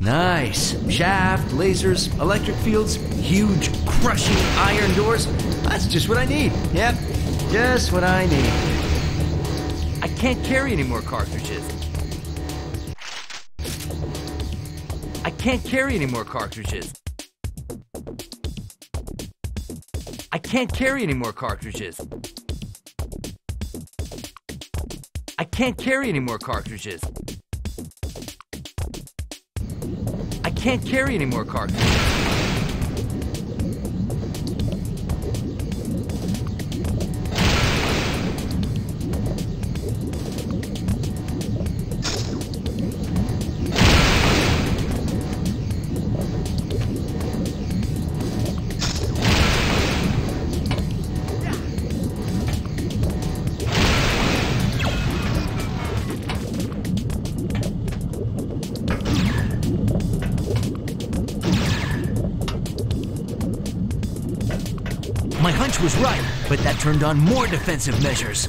Nice. Shaft, lasers, electric fields, huge crushing iron doors. That's just what I need. Yep, just what I need. I can't carry any more cartridges. I can't carry any more cartridges. I can't carry any more cartridges. I can't carry any more cartridges. Can't carry any more cartridges. Was right, but that turned on more defensive measures.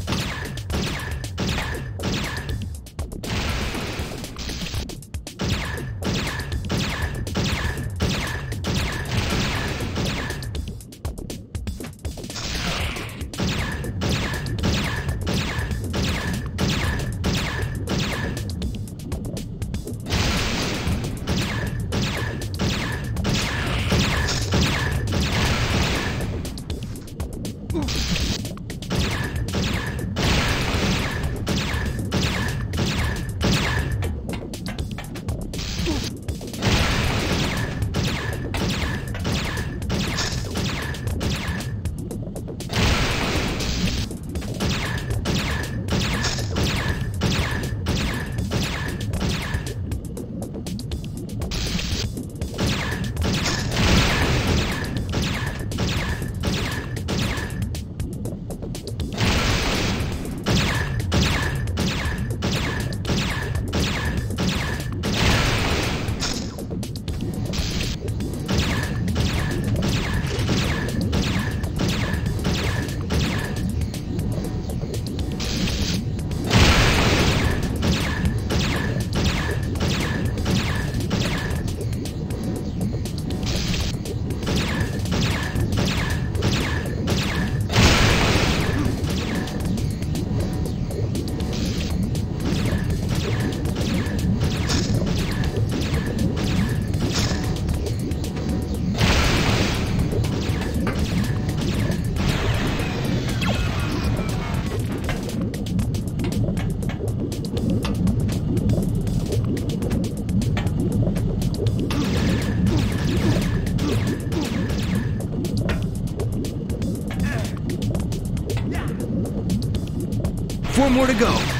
Four more to go.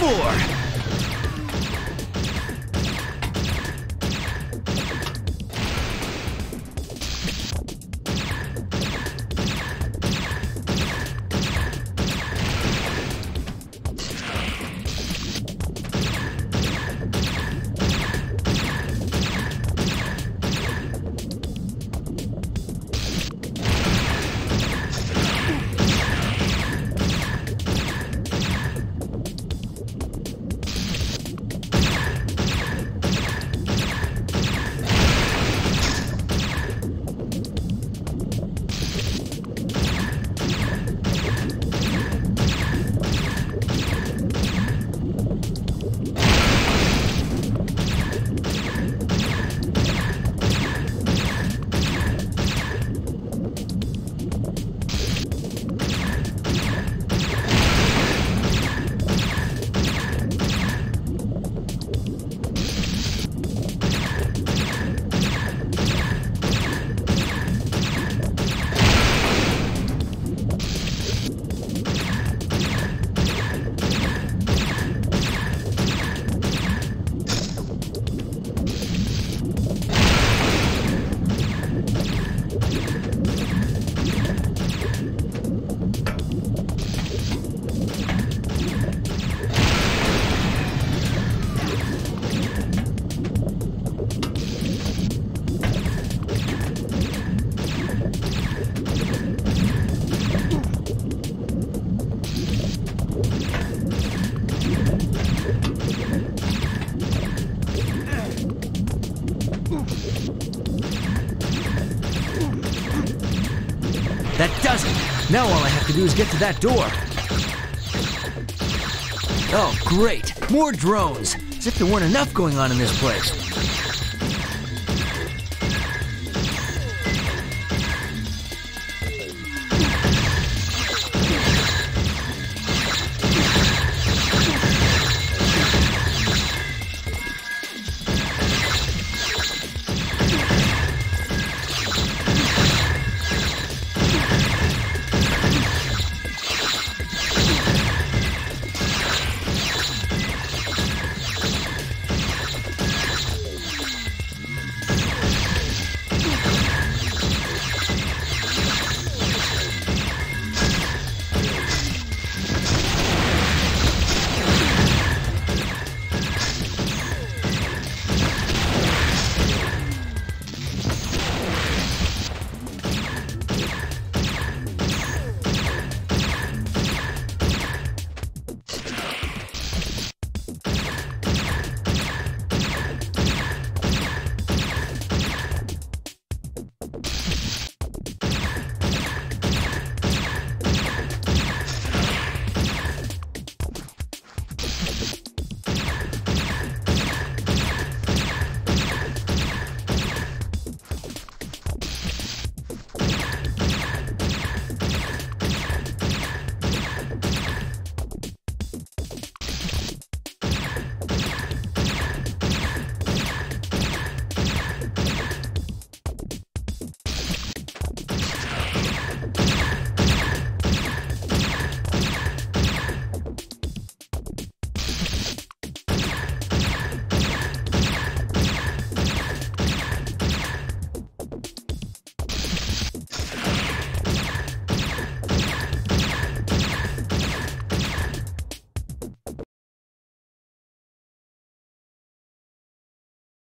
More! Now all I have to do is get to that door. Oh, great! More drones! As if there weren't enough going on in this place.